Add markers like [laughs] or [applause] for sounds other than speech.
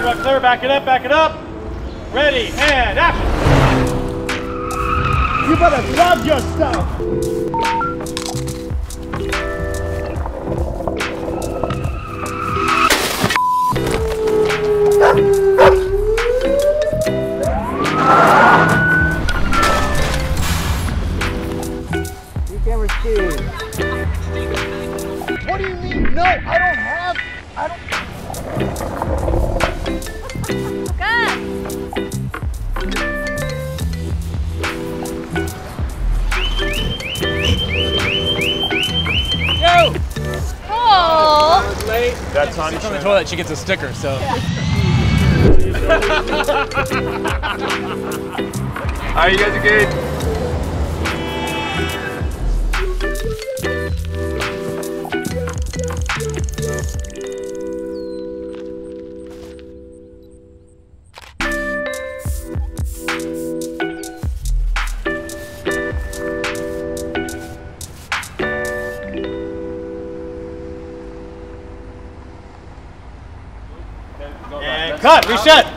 together. Back it up, back it up. Ready, and action. You better love yourself. You can receive. What do you mean? No, I don't have. I don't. Oh. That's on the toilet, she gets a sticker, so. Alright, [laughs] you guys are good. Cut, reset.